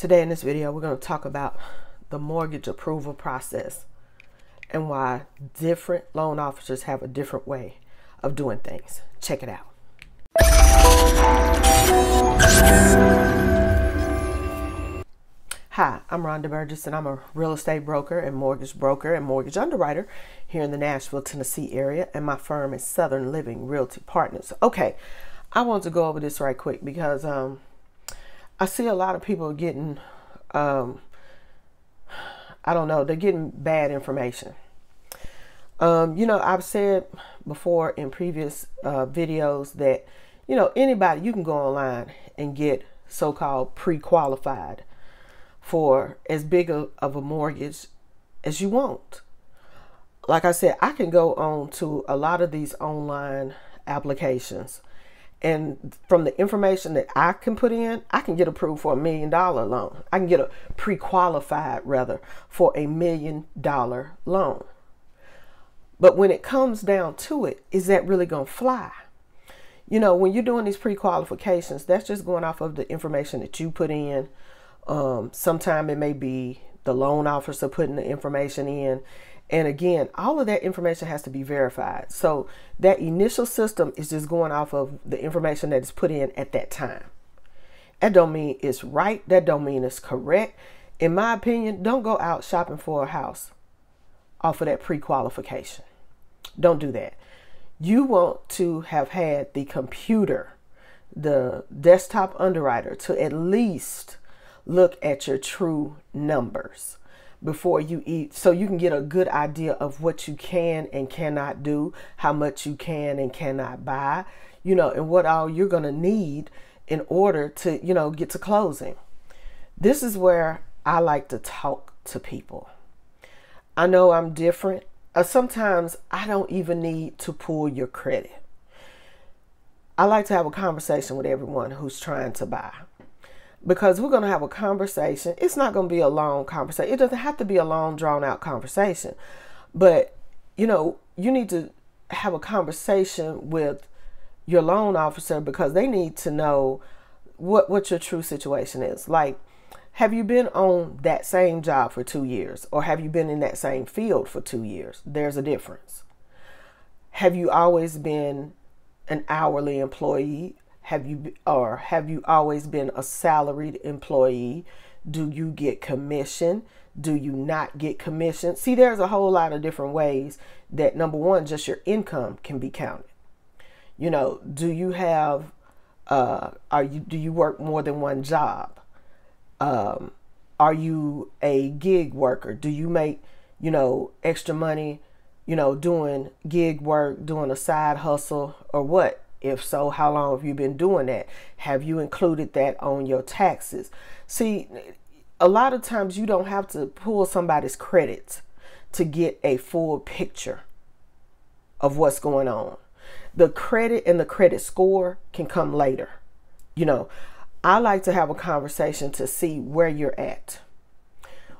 Today in this video, we're going to talk about the mortgage approval process and why different loan officers have a different way of doing things. Check it out. Hi, I'm Rhonda Burgess, and I'm a real estate broker and mortgage broker and mortgage underwriter here in the Nashville, Tennessee area, and my firm is Southern Living Realty Partners. Okay, I want to go over this right quick because um, I see a lot of people getting, um, I don't know, they're getting bad information. Um, you know, I've said before in previous uh, videos that, you know, anybody, you can go online and get so called pre qualified for as big a, of a mortgage as you want. Like I said, I can go on to a lot of these online applications and from the information that I can put in, I can get approved for a million dollar loan. I can get a pre qualified, rather, for a million dollar loan. But when it comes down to it, is that really going to fly? You know, when you're doing these pre qualifications, that's just going off of the information that you put in. Um, Sometimes it may be the loan officer putting the information in. And again, all of that information has to be verified. So that initial system is just going off of the information that is put in at that time. That don't mean it's right. That don't mean it's correct. In my opinion, don't go out shopping for a house off of that pre-qualification. Don't do that. You want to have had the computer, the desktop underwriter to at least look at your true numbers before you eat so you can get a good idea of what you can and cannot do, how much you can and cannot buy, you know, and what all you're going to need in order to, you know, get to closing. This is where I like to talk to people. I know I'm different. Uh, sometimes I don't even need to pull your credit. I like to have a conversation with everyone who's trying to buy because we're going to have a conversation. It's not going to be a long conversation. It doesn't have to be a long, drawn out conversation. But, you know, you need to have a conversation with your loan officer because they need to know what, what your true situation is. Like, have you been on that same job for two years or have you been in that same field for two years? There's a difference. Have you always been an hourly employee have you or have you always been a salaried employee? Do you get commission? Do you not get commission? See, there's a whole lot of different ways that number one, just your income can be counted. You know, do you have uh are you do you work more than one job? Um are you a gig worker? Do you make, you know, extra money, you know, doing gig work, doing a side hustle or what? If so, how long have you been doing that? Have you included that on your taxes? See, a lot of times you don't have to pull somebody's credits to get a full picture of what's going on. The credit and the credit score can come later. You know, I like to have a conversation to see where you're at.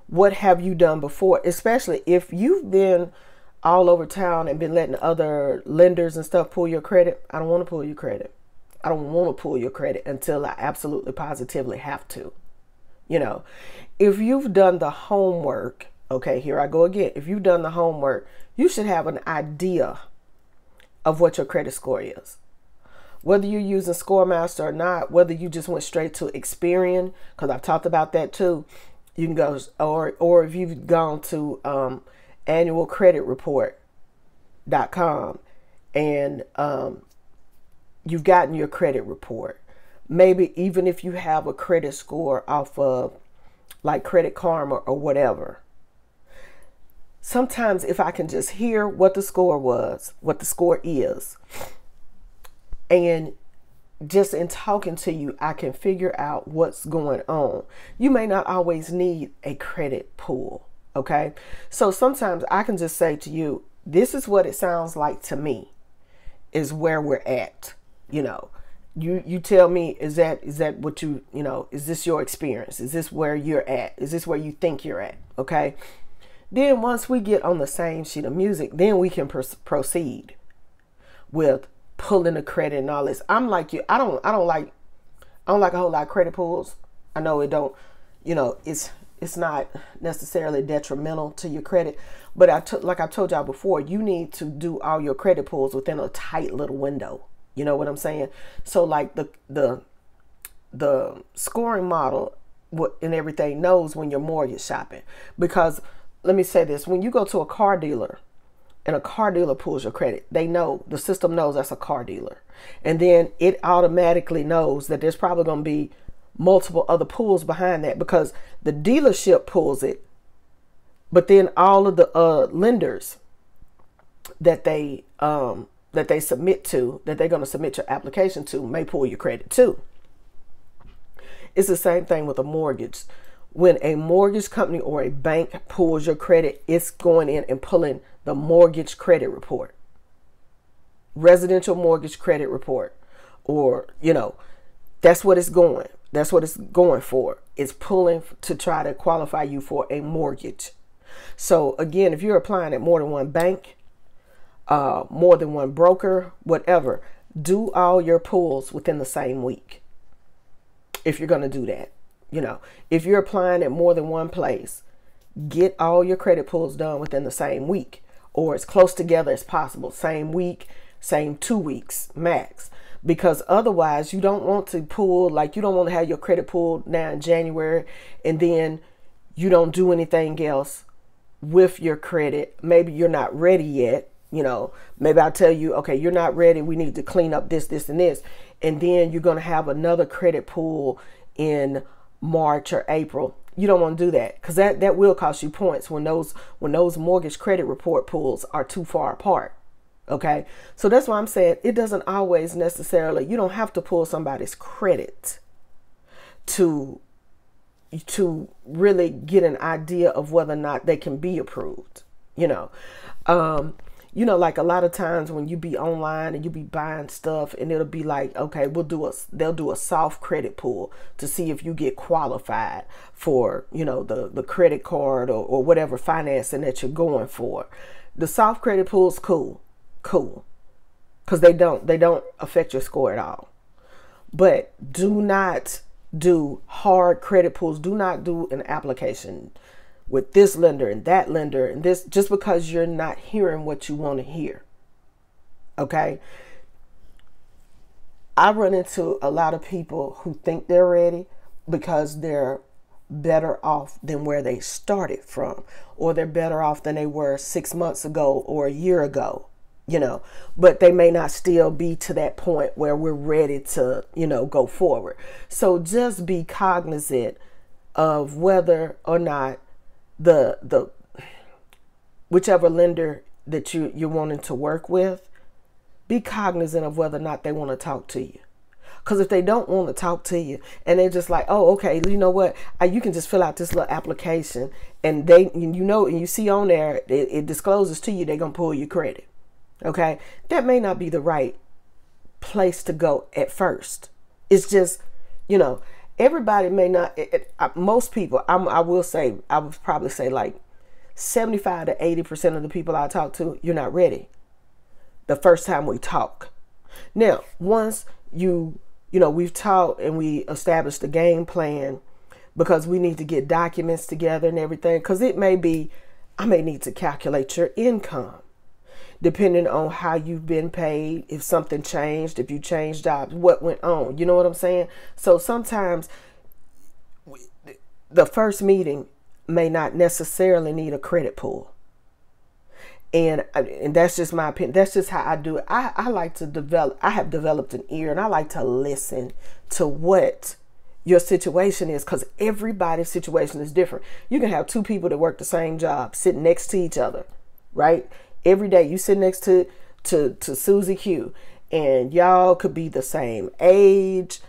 What have you done before? Especially if you've been all over town and been letting other lenders and stuff pull your credit, I don't want to pull your credit. I don't want to pull your credit until I absolutely positively have to. You know, if you've done the homework, okay, here I go again. If you've done the homework, you should have an idea of what your credit score is. Whether you're using ScoreMaster or not, whether you just went straight to Experian, because I've talked about that too. You can go, or or if you've gone to um, annualcreditreport.com and um, you've gotten your credit report. Maybe even if you have a credit score off of like Credit Karma or whatever. Sometimes, if I can just hear what the score was, what the score is, and just in talking to you, I can figure out what's going on. You may not always need a credit pull. Okay. So sometimes I can just say to you, this is what it sounds like to me, is where we're at. You know, you you tell me is that is that what you you know is this your experience? Is this where you're at? Is this where you think you're at? Okay? Then once we get on the same sheet of music then we can pr- proceed with pulling the credit and all this. I'm like you i don't i don't like i don't like a whole lot of credit pulls. I know it don't you know, it's it's not necessarily detrimental to your credit. But I took, like I told y'all before, you need to do all your credit pulls within a tight little window. You know what I'm saying? So like the the the scoring model and everything knows when you're mortgage shopping because let me say this when you go to a car dealer and a car dealer pulls your credit they know the system knows that's a car dealer and then it automatically knows that there's probably going to be multiple other pulls behind that because the dealership pulls it but then all of the uh, lenders that they um, that they submit to that they're going to submit your application to may pull your credit too. It's the same thing with a mortgage. When a mortgage company or a bank pulls your credit it's going in and pulling the mortgage credit report. Residential mortgage credit report or you know that's what it's going that's what it's going for it's pulling to try to qualify you for a mortgage so again, if you're applying at more than one bank, uh, more than one broker, whatever, do all your pulls within the same week. If you're going to do that, you know, if you're applying at more than one place, get all your credit pulls done within the same week or as close together as possible. Same week, same two weeks max. Because otherwise, you don't want to pull, like, you don't want to have your credit pulled now in January and then you don't do anything else with your credit. Maybe you're not ready yet. You know, maybe I'll tell you, okay, you're not ready. We need to clean up this, this, and this. And then you're going to have another credit pull in March or April. You don't want to do that because that, that will cost you points when those when those mortgage credit report pulls are too far apart. Okay. So that's why I'm saying it doesn't always necessarily, you don't have to pull somebody's credit to to really get an idea of whether or not they can be approved you know? Um you know like a lot of times when you be online and you be buying stuff and it'll be like okay we'll do a they'll do a soft credit pull to see if you get qualified for you know the the credit card or, or whatever financing that you're going for. The soft credit pull's cool cool because they don't they don't affect your score at all but do not do hard credit pulls. Do not do an application with this lender and that lender and this just because you're not hearing what you want to hear. Okay. I run into a lot of people who think they're ready because they're better off than where they started from, or they're better off than they were six months ago or a year ago you know, but they may not still be to that point where we're ready to, you know, go forward. So just be cognizant of whether or not the the whichever lender that you you're wanting to work with, be cognizant of whether or not they want to talk to you. Because if they don't want to talk to you and they're just like, oh, okay, you know what? you can just fill out this little application and they, you know, and you see on there, it, it discloses to you they're going to pull your credit. Okay. That may not be the right place to go at first. It's just, you know, everybody may not, it, it, uh, most people, I'm, I will say, I would probably say like 75 to 80% of the people I talk to, you're not ready the first time we talk. Now, once you, you know, we've talked and we established the game plan because we need to get documents together and everything, because it may be, I may need to calculate your income depending on how you've been paid, if something changed, if you changed jobs, what went on. You know what I'm saying? So sometimes the first meeting may not necessarily need a credit pull. And and that's just my opinion. That's just how I do it. I, I like to develop I have developed an ear and I like to listen to what your situation is because everybody's situation is different. You can have two people that work the same job sitting next to each other, right? Every day. You sit next to to to Susie Q and y'all could be the same age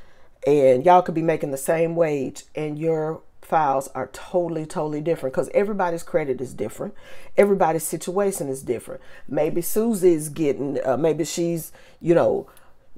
and y'all could be making the same wage and your files are totally totally different because everybody's credit is different. Everybody's situation is different. Maybe susie's getting uh, maybe she's you know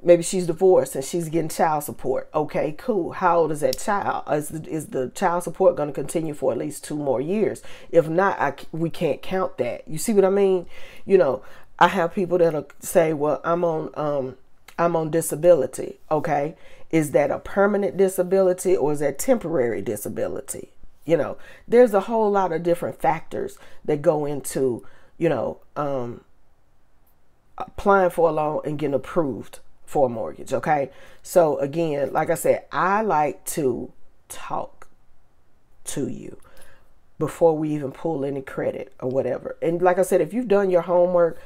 maybe she's divorced and she's getting child support. Okay, cool. How old is that child? Is the, is the child support going to continue for at least two more years? If not, I, we can't count that. You see what I mean? You know, I have people that'll say, "Well, I'm on um, I'm on disability." Okay, is that a permanent disability or is that temporary disability? You know, there's a whole lot of different factors that go into, you know, um, applying for a loan and getting approved for a mortgage. Okay. So, again, like I said, I like to talk to you before we even pull any credit or whatever. And like I said, if you've done your homework,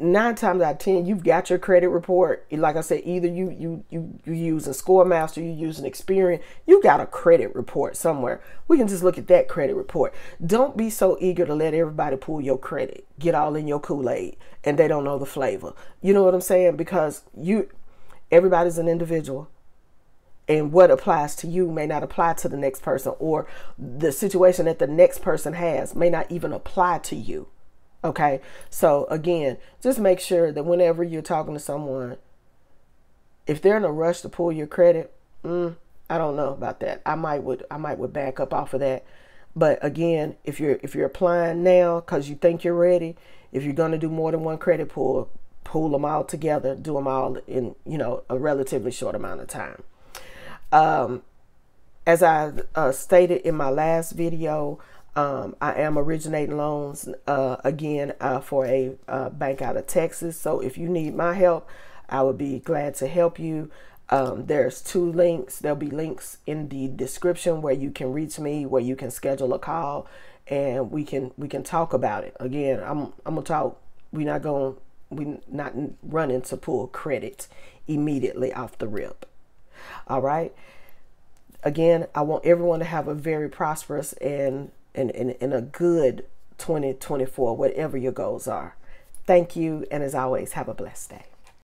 nine times out of ten, you've got your credit report. Like I said, either you you you you use a ScoreMaster, you use an Experian, you got a credit report somewhere. We can just look at that credit report. Don't be so eager to let everybody pull your credit, get all in your Kool-Aid, and they don't know the flavor. You know what I'm saying? Because you everybody's an individual. And what applies to you may not apply to the next person, or the situation that the next person has may not even apply to you. Okay. So again, just make sure that whenever you're talking to someone, if they're in a rush to pull your credit, mm, I don't know about that. I might would I might would back up off of that. But again, if you're if you're applying now because you think you're ready, if you're to do more than one credit pull, pull them all together, do them all in you know a relatively short amount of time. Um, as I uh, stated in my last video, um, I am originating loans uh, again uh, for a uh, bank out of Texas. So if you need my help, I would be glad to help you. Um, there's two links. There'll be links in the description where you can reach me, where you can schedule a call, and we can we can talk about it. Again, I'm I'm gonna talk. We're not going we not running to pull credit immediately off the rip. All right. Again, I want everyone to have a very prosperous and in, in, in a good 2024, whatever your goals are. Thank you. And as always, have a blessed day.